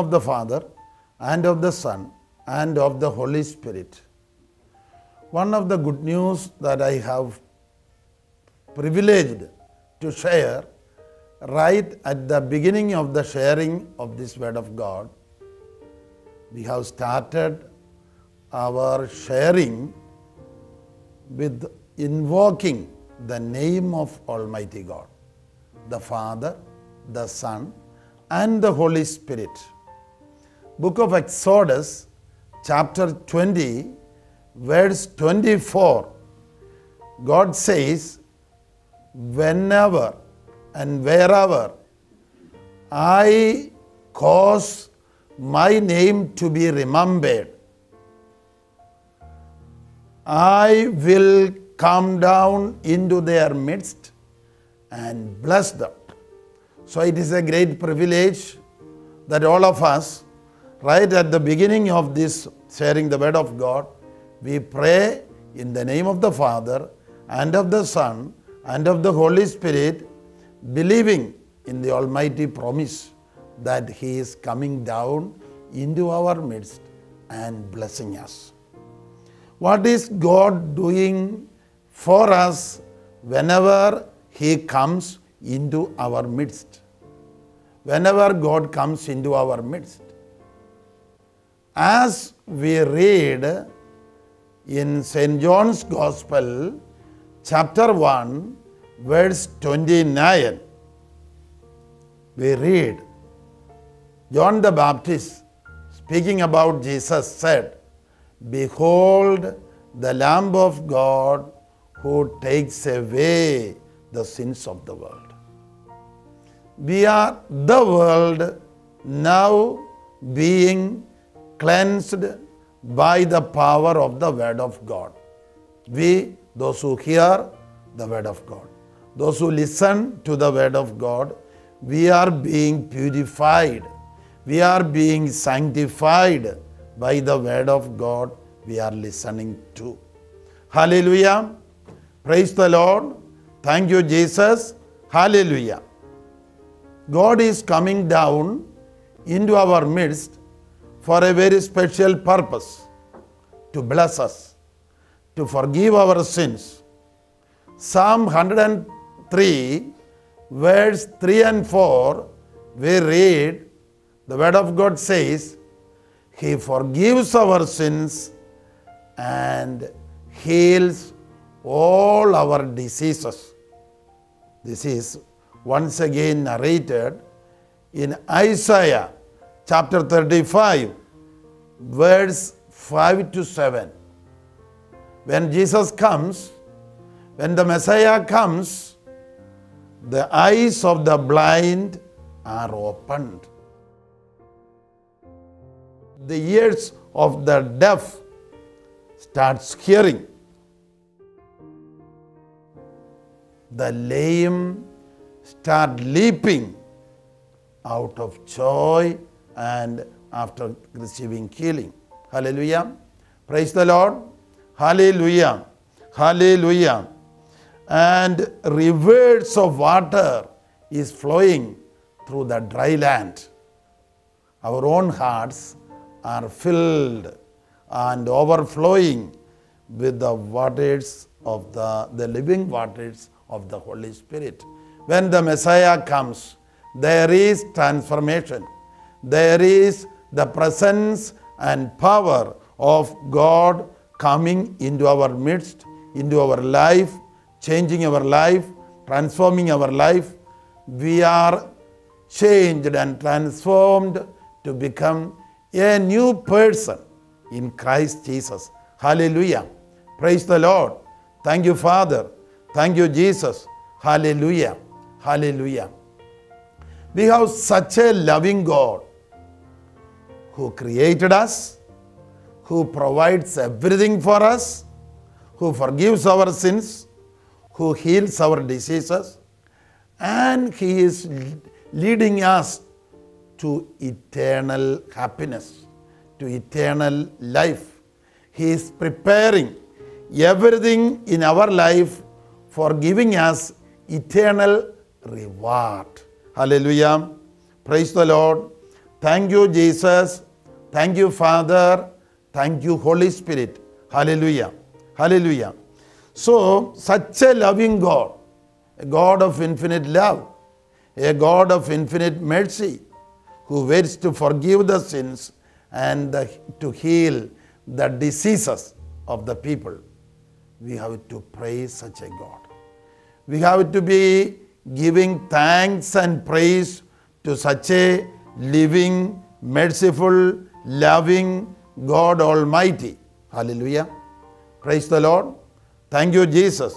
Of the Father, and of the Son, and of the Holy Spirit. One of the good news that I have privileged to share right at the beginning of the sharing of this Word of God, we have started our sharing with invoking the name of Almighty God, the Father, the Son, and the Holy Spirit. Book of Exodus, chapter 20, verse 24, God says, Whenever and wherever I cause my name to be remembered, I will come down into their midst and bless them. So it is a great privilege that all of us, right at the beginning of this sharing the word of God, we pray in the name of the Father and of the Son and of the Holy Spirit, believing in the Almighty promise that He is coming down into our midst and blessing us. What is God doing for us whenever He comes into our midst? Whenever God comes into our midst. As we read in St. John's Gospel, chapter 1, verse 29, we read John the Baptist, speaking about Jesus, said, Behold the Lamb of God who takes away the sins of the world. We are the world now being cleansed by the power of the Word of God. We, those who hear the Word of God, those who listen to the Word of God, we are being purified. We are being sanctified by the Word of God we are listening to. Hallelujah. Praise the Lord. Thank you, Jesus. Hallelujah. God is coming down into our midst for a very special purpose to bless us, to forgive our sins. Psalm 103, verse 3 and 4, we read the Word of God says, He forgives our sins and heals all our diseases. This is once again narrated in Isaiah chapter 35, verse 5 to 7. When Jesus comes, when the Messiah comes, the eyes of the blind are opened. The ears of the deaf starts hearing. The lame start leaping out of joy and after receiving healing. Hallelujah. Praise the Lord. Hallelujah. Hallelujah. And rivers of water is flowing through the dry land. Our own hearts are filled and overflowing with the waters of the, the living waters of the Holy Spirit. When the Messiah comes, there is transformation. There is the presence and power of God coming into our midst, into our life, changing our life, transforming our life. We are changed and transformed to become a new person in Christ Jesus. Hallelujah. Praise the Lord. Thank you, Father. Thank you, Jesus. Hallelujah. Hallelujah. We have such a loving God who created us, who provides everything for us, who forgives our sins, who heals our diseases, and He is leading us to eternal happiness, to eternal life. He is preparing everything in our life for giving us eternal reward. Hallelujah. Praise the Lord. Thank you, Jesus. Thank you, Father. Thank you, Holy Spirit. Hallelujah. Hallelujah. So, such a loving God, a God of infinite love, a God of infinite mercy, who waits to forgive the sins and the- to heal the diseases of the people. We have to praise such a God. We have to be giving thanks and praise to such a living, merciful, loving God Almighty. Hallelujah. Praise the Lord. Thank you, Jesus.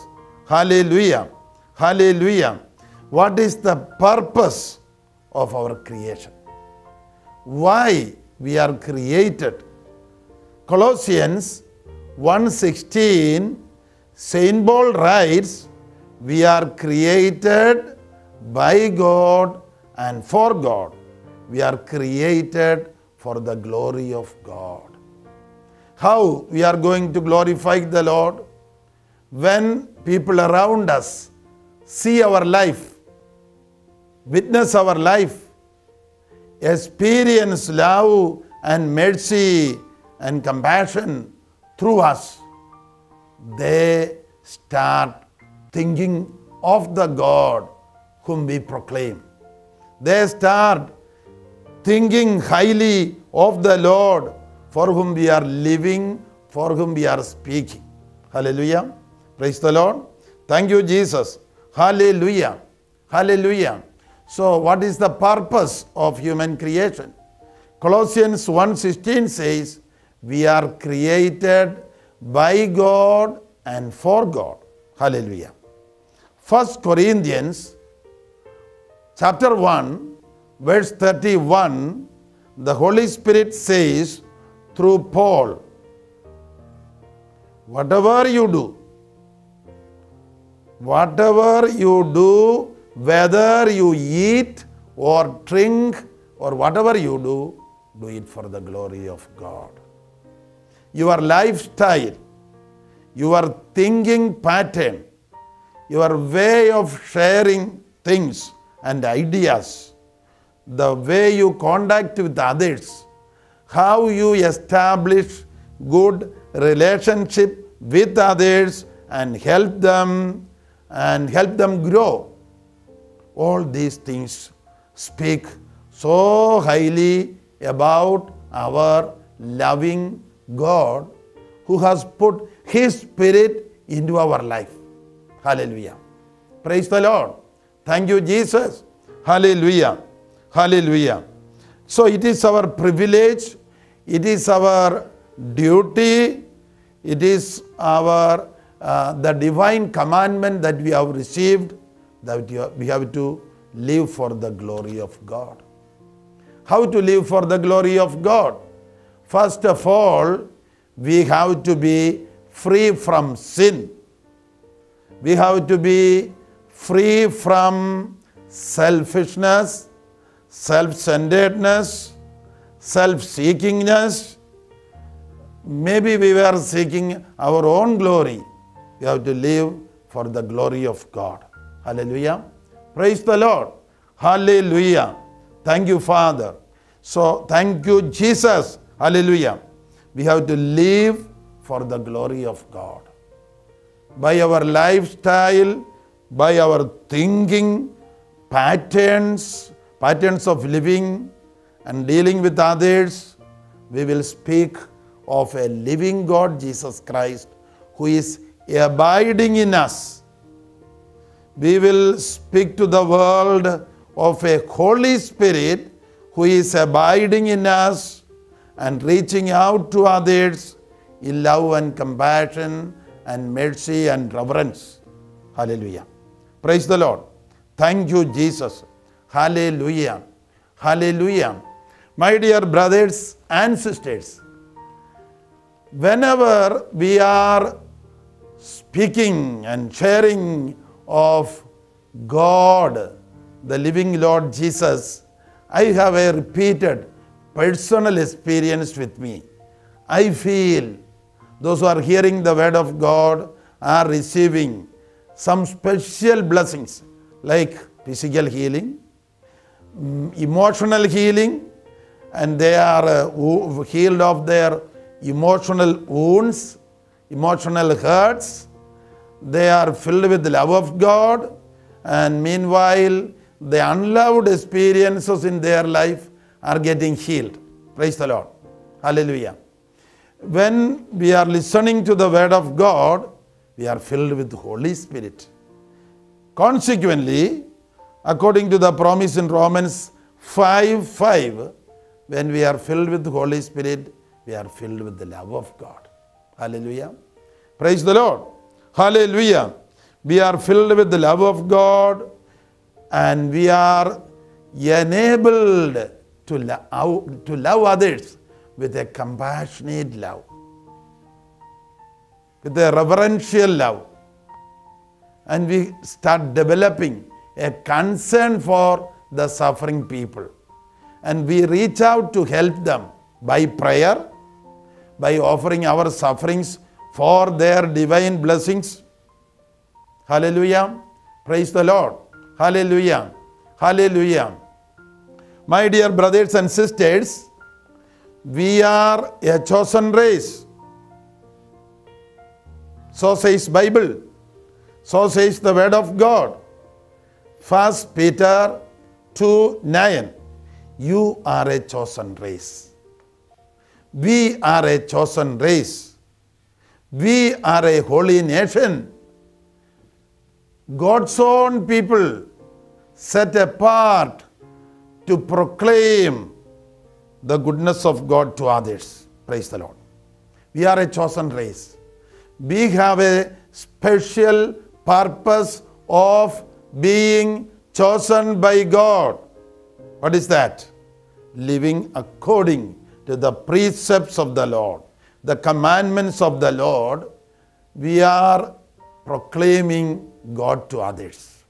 Hallelujah. Hallelujah. What is the purpose of our creation? Why we are created? Colossians 1:16 Saint Paul writes, we are created by God and for God. We are created for the glory of God. How we are going to glorify the Lord? When people around us see our life, witness our life, experience love and mercy and compassion through us, they start thinking of the God whom we proclaim. They start thinking highly of the Lord for whom we are living, for whom we are speaking. Hallelujah. Praise the Lord. Thank you, Jesus. Hallelujah. Hallelujah. So, what is the purpose of human creation? Colossians 1:16 says, We are created by God and for God. Hallelujah. First Corinthians chapter 1, verse 31, the Holy Spirit says through Paul, Whatever you do, whatever you do, whether you eat or drink or whatever you do, do it for the glory of God. Your lifestyle, your thinking pattern, your way of sharing things and ideas, the way you contact with others, how you establish good relationship with others and help them and help them grow. All these things speak so highly about our loving God who has put His Spirit into our life. Hallelujah. Praise the Lord. Thank you, Jesus. Hallelujah. Hallelujah. So it is our privilege, it is our duty, it is our uh, the divine commandment that we have received that we have- we have to live for the glory of God. How to live for the glory of God? First of all, we have to be free from sin. We have to be free from selfishness, self centeredness, self seekingness. Maybe we were seeking our own glory. We have to live for the glory of God. Hallelujah. Praise the Lord. Hallelujah. Thank you, Father. So, thank you, Jesus. Hallelujah. We have to live for the glory of God by our lifestyle, by our thinking, patterns, patterns of living and dealing with others, we will speak of a living God, Jesus Christ, who is abiding in us. We will speak to the world of a Holy Spirit who is abiding in us and reaching out to others in love and compassion and mercy and reverence. Hallelujah. Praise the Lord. Thank you, Jesus. Hallelujah. Hallelujah. My dear brothers and sisters, whenever we are speaking and sharing of God, the living Lord Jesus, I have a repeated personal experience with me. I feel those who are hearing the word of God are receiving some special blessings like physical healing, emotional healing, and they are uh, healed of their emotional wounds, emotional hurts. They are filled with the love of God, and meanwhile, the unloved experiences in their life are getting healed. Praise the Lord. Hallelujah. When we are listening to the Word of God, we are filled with the Holy Spirit. Consequently, according to the promise in Romans 5 5, when we are filled with the Holy Spirit, we are filled with the love of God. Hallelujah. Praise the Lord. Hallelujah. We are filled with the love of God and we are enabled to love, to love others with a compassionate love, with a reverential love and we start developing a concern for the suffering people. And we reach out to help them by prayer, by offering our sufferings for their divine blessings. Hallelujah. Praise the Lord. Hallelujah. Hallelujah. My dear brothers and sisters, we are a chosen race. So says Bible. So says the word of God. First Peter 2 9. You are a chosen race. We are a chosen race. We are a holy nation. God's own people set apart to proclaim the goodness of God to others. Praise the Lord. We are a chosen race. We have a special purpose of being chosen by God. What is that? Living according to the precepts of the Lord, the commandments of the Lord. We are proclaiming God to others.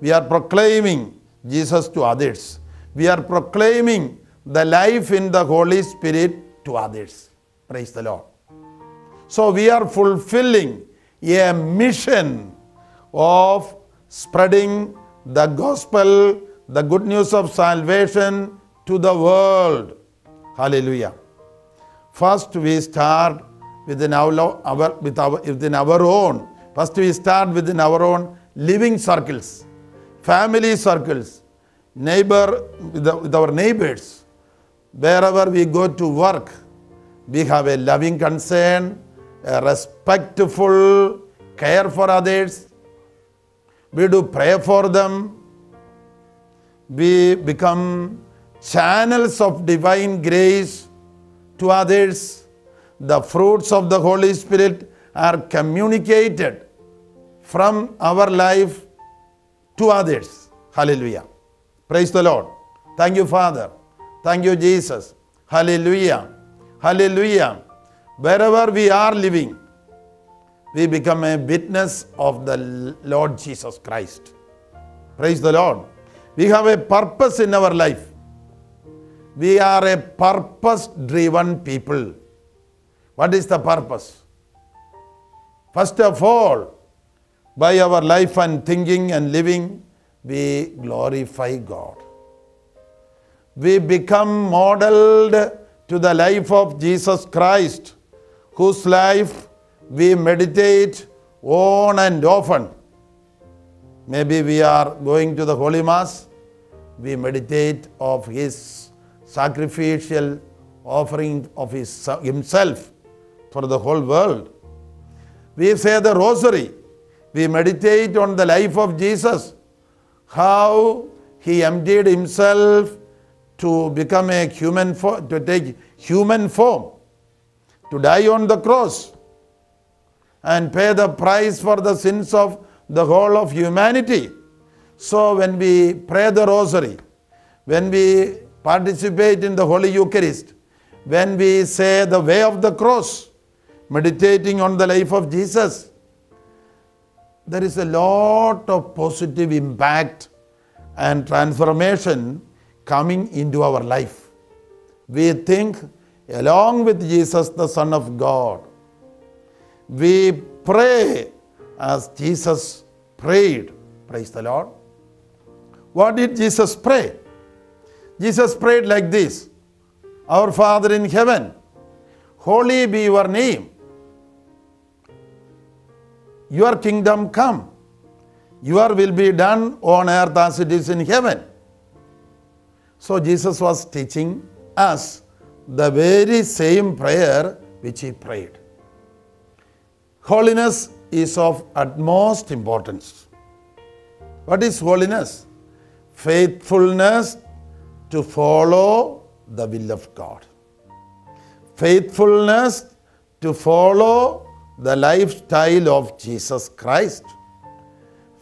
We are proclaiming Jesus to others. We are proclaiming the life in the Holy Spirit to others. Praise the Lord. So we are fulfilling a mission of spreading the gospel, the good news of salvation to the world. Hallelujah. First, we start within our, with our, within our own. First, we start within our own living circles, family circles, neighbor, with, with our neighbors. Wherever we go to work, we have a loving concern, a respectful care for others. We do pray for them. We become channels of divine grace to others. The fruits of the Holy Spirit are communicated from our life to others. Hallelujah. Praise the Lord. Thank you, Father. Thank you, Jesus. Hallelujah. Hallelujah. Wherever we are living, we become a witness of the Lord Jesus Christ. Praise the Lord. We have a purpose in our life. We are a purpose driven people. What is the purpose? First of all, by our life and thinking and living, we glorify God. We become modeled to the life of Jesus Christ, whose life we meditate on and often. Maybe we are going to the Holy Mass, we meditate of His sacrificial offering of his, Himself for the whole world. We say the Rosary, we meditate on the life of Jesus, how He emptied Himself to become a human to take human form, to die on the cross and pay the price for the sins of the whole of humanity. So when we pray the rosary, when we participate in the Holy Eucharist, when we say the way of the cross, meditating on the life of Jesus, there is a lot of positive impact and transformation coming into our life. We think along with Jesus, the Son of God. We pray as Jesus prayed. Praise the Lord. What did Jesus pray? Jesus prayed like this Our Father in heaven, holy be your name. Your kingdom come. Your will be done on earth as it is in heaven. So Jesus was teaching us the very same prayer which he prayed. Holiness is of utmost importance. What is holiness? Faithfulness to follow the will of God. Faithfulness to follow the lifestyle of Jesus Christ.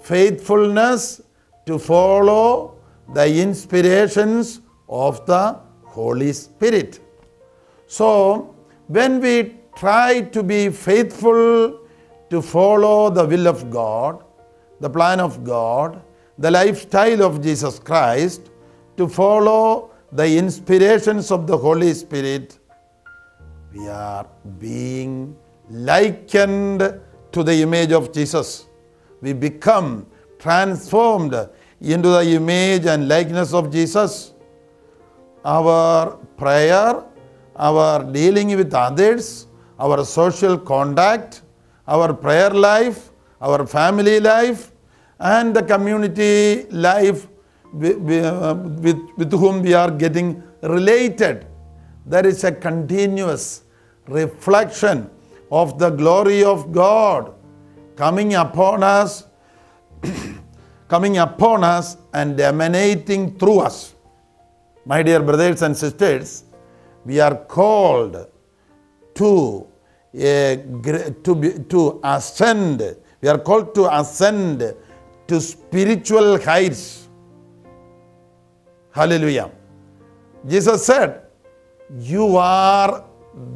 Faithfulness to follow the inspirations of the Holy Spirit. So, when we try to be faithful to follow the will of God, the plan of God, the lifestyle of Jesus Christ, to follow the inspirations of the Holy Spirit, we are being likened to the image of Jesus. We become transformed into the image and likeness of Jesus. Our prayer, our dealing with others, our social conduct, our prayer life, our family life, and the community life with, uh, with, with whom we are getting related. There is a continuous reflection of the glory of God coming upon us, coming upon us and emanating through us. My dear brothers and sisters, we are called to, to, be, to ascend. We are called to ascend to spiritual heights. Hallelujah. Jesus said, You are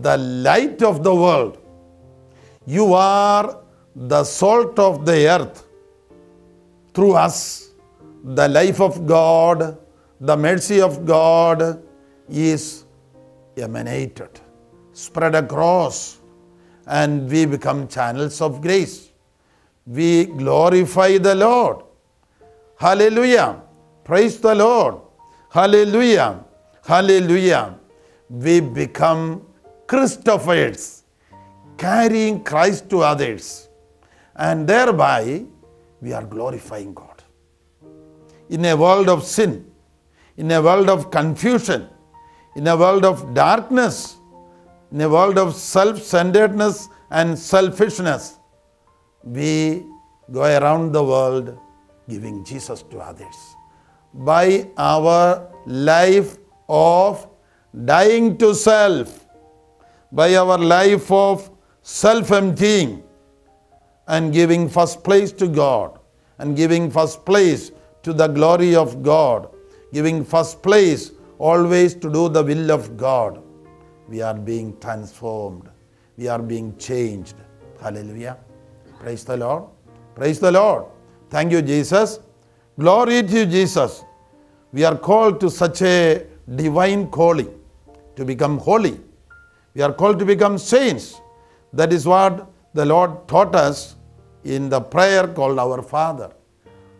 the light of the world. You are the salt of the earth. Through us, the life of God, the mercy of God is emanated, spread across, and we become channels of grace. We glorify the Lord. Hallelujah. Praise the Lord. Hallelujah. Hallelujah. We become Christophers, carrying Christ to others, and thereby we are glorifying God. In a world of sin, in a world of confusion, in a world of darkness, in a world of self centeredness and selfishness, we go around the world giving Jesus to others. By our life of dying to self, by our life of self emptying and giving first place to God and giving first place to the glory of God, giving first place always to do the will of God, we are being transformed. We are being changed. Hallelujah. Praise the Lord. Praise the Lord. Thank you, Jesus. Glory to you, Jesus. We are called to such a divine calling to become holy. We are called to become saints. That is what the Lord taught us in the prayer called Our Father.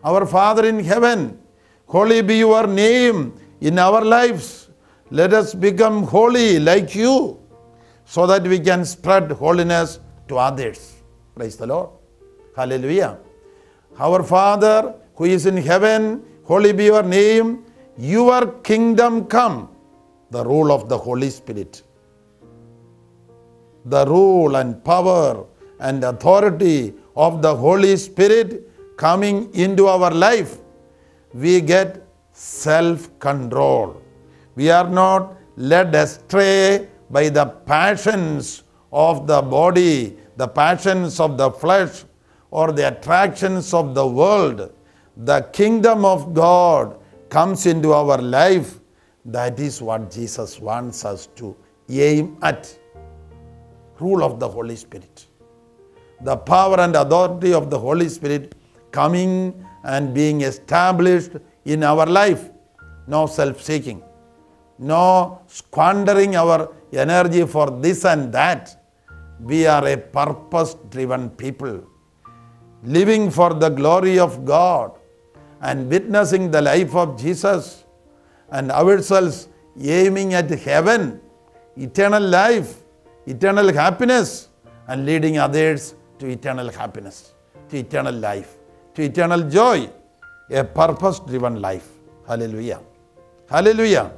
Our Father in heaven, holy be your name in our lives. Let us become holy like you so that we can spread holiness to others. Praise the Lord. Hallelujah. Our Father who is in heaven, holy be your name. Your kingdom come. The rule of the Holy Spirit. The rule and power and authority of the Holy Spirit coming into our life. We get self control. We are not led astray by the passions of the body, the passions of the flesh, or the attractions of the world. The kingdom of God comes into our life. That is what Jesus wants us to aim at. Rule of the Holy Spirit. The power and authority of the Holy Spirit coming and being established in our life. No self seeking, no squandering our energy for this and that. We are a purpose driven people, living for the glory of God and witnessing the life of Jesus and ourselves aiming at heaven, eternal life, eternal happiness, and leading others to eternal happiness, to eternal life, to eternal joy, a purpose driven life. Hallelujah. Hallelujah.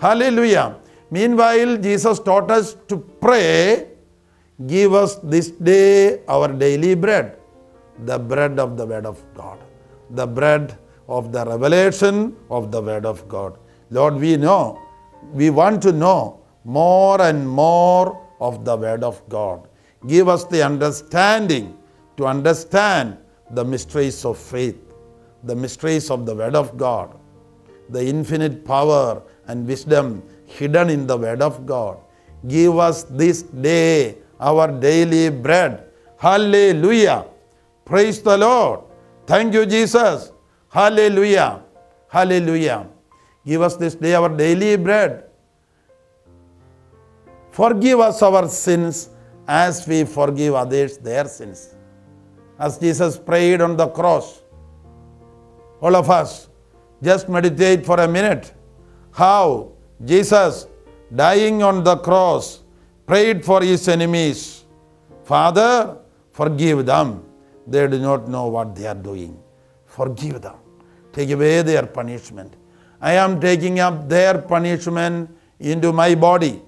Hallelujah. Meanwhile, Jesus taught us to pray, give us this day our daily bread, the bread of the Word of God, the bread of the revelation of the Word of God. Lord, we know, we want to know more and more of the Word of God. Give us the understanding to understand the mysteries of faith, the mysteries of the Word of God, the infinite power and wisdom hidden in the Word of God. Give us this day our daily bread. Hallelujah. Praise the Lord. Thank you, Jesus. Hallelujah. Hallelujah. Give us this day our daily bread. Forgive us our sins as we forgive others their sins. As Jesus prayed on the cross, all of us just meditate for a minute how Jesus, dying on the cross, prayed for his enemies. Father, forgive them. They do not know what they are doing. Forgive them. Take away their punishment. I am taking up their punishment into my body,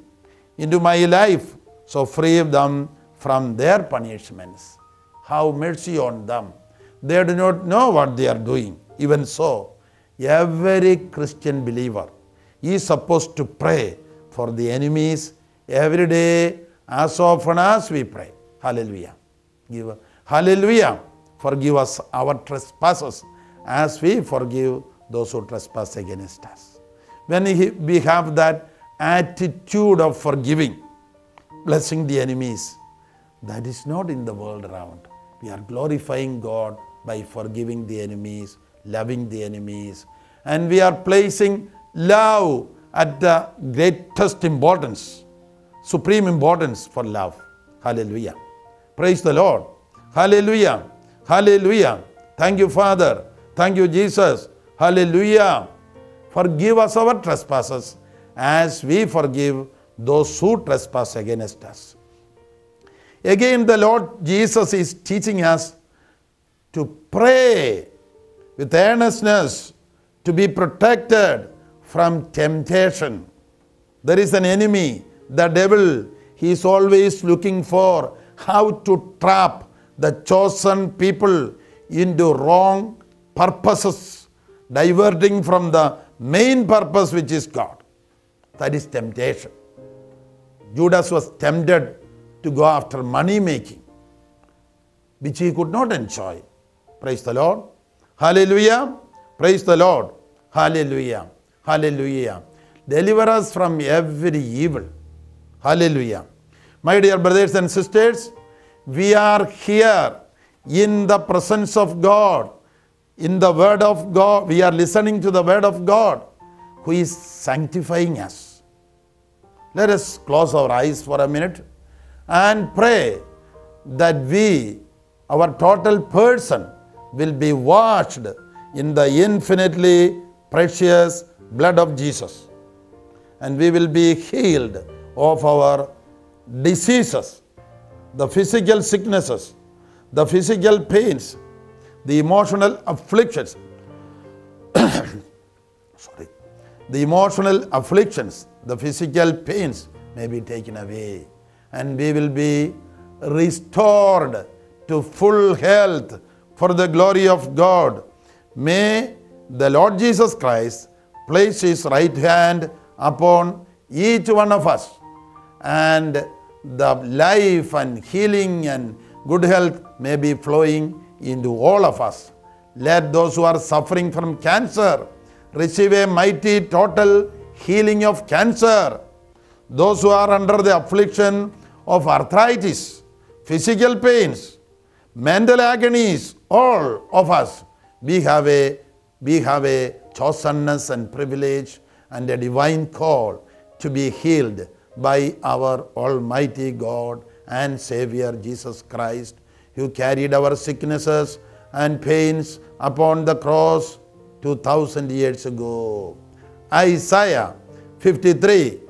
into my life. So free them from their punishments. Have mercy on them. They do not know what they are doing. Even so, every Christian believer is supposed to pray for the enemies every day as often as we pray. Hallelujah. Hallelujah. Forgive us our trespasses as we forgive those who trespass against us. When we have that attitude of forgiving, blessing the enemies, that is not in the world around. We are glorifying God by forgiving the enemies, loving the enemies, and we are placing love at the greatest importance, supreme importance for love. Hallelujah. Praise the Lord. Hallelujah. Hallelujah. Thank you, Father. Thank you, Jesus. Hallelujah. Forgive us our trespasses as we forgive those who trespass against us. Again, the Lord Jesus is teaching us to pray with earnestness, to be protected from temptation. There is an enemy, the devil. He is always looking for how to trap the chosen people into wrong purposes, diverting from the main purpose, which is God. That is temptation. Judas was tempted to go after money making, which he could not enjoy. Praise the Lord. Hallelujah. Praise the Lord. Hallelujah. Hallelujah. Deliver us from every evil. Hallelujah. My dear brothers and sisters, we are here in the presence of God, in the Word of God. We are listening to the Word of God who is sanctifying us. Let us close our eyes for a minute and pray that we, our total person, will be washed in the infinitely precious blood of Jesus. And we will be healed of our diseases, the physical sicknesses, the physical pains, the emotional afflictions. Sorry. The emotional afflictions, the physical pains may be taken away. And we will be restored to full health for the glory of God. May the Lord Jesus Christ place his right hand upon each one of us and the life and healing and good health may be flowing into all of us. Let those who are suffering from cancer receive a mighty total healing of cancer. Those who are under the affliction of arthritis, physical pains, mental agonies, all of us, we have a, we have a chosenness and privilege and a divine call to be healed by our Almighty God and Savior Jesus Christ, who carried our sicknesses and pains upon the cross 2000 years ago. Isaiah 53.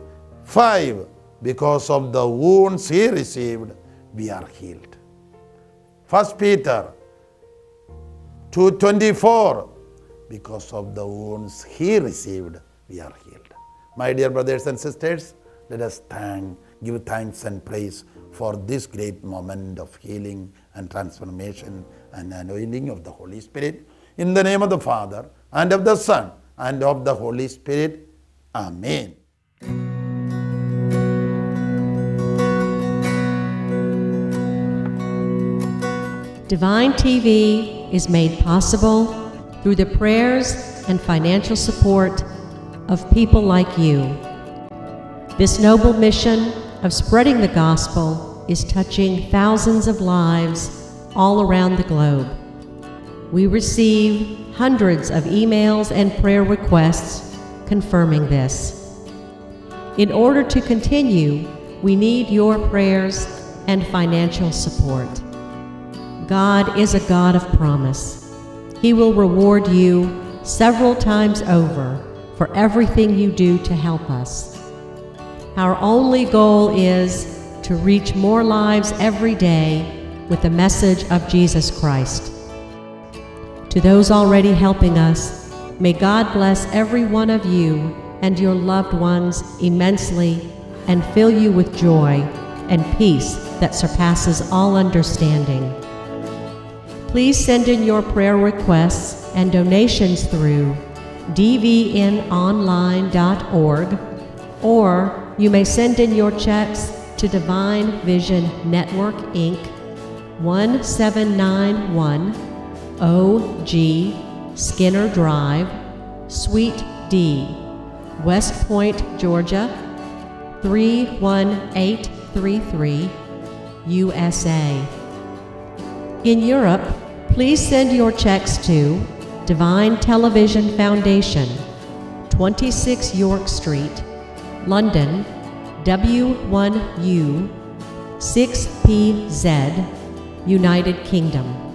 5. Because of the wounds he received, we are healed. 1 Peter 2.24. Because of the wounds he received, we are healed. My dear brothers and sisters, let us thank, give thanks and praise for this great moment of healing and transformation and anointing of the Holy Spirit. In the name of the Father, and of the Son, and of the Holy Spirit. Amen. Divine TV is made possible through the prayers and financial support of people like you. This noble mission of spreading the gospel is touching thousands of lives all around the globe. We receive hundreds of emails and prayer requests confirming this. In order to continue, we need your prayers and financial support. God is a God of promise. He will reward you several times over for everything you do to help us. Our only goal is to reach more lives every day with the message of Jesus Christ. To those already helping us, may God bless every one of you and your loved ones immensely and fill you with joy and peace that surpasses all understanding. Please send in your prayer requests and donations through dvnonline.org or you may send in your checks to Divine Vision Network Inc. 1791 OG Skinner Drive, Suite D, West Point, Georgia 31833, USA. In Europe, please send your checks to Divine Television Foundation, 26 York Street, London, W1U 6PZ, United Kingdom.